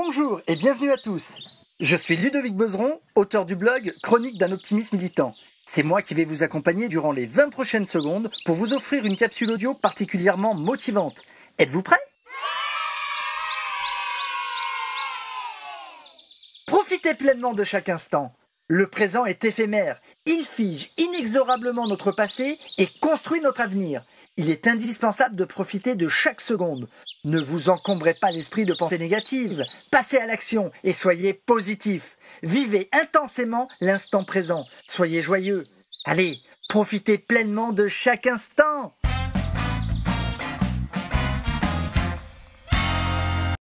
Bonjour et bienvenue à tous. Je suis Ludovic Bezeron, auteur du blog Chronique d'un optimisme militant. C'est moi qui vais vous accompagner durant les 20 prochaines secondes pour vous offrir une capsule audio particulièrement motivante. Êtes-vous prêts? Profitez pleinement de chaque instant. Le présent est éphémère. Il fige inexorablement notre passé et construit notre avenir. Il est indispensable de profiter de chaque seconde. Ne vous encombrez pas l'esprit de pensées négatives. Passez à l'action et soyez positif. Vivez intensément l'instant présent. Soyez joyeux. Allez, profitez pleinement de chaque instant.